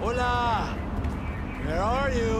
Hola! Where are you?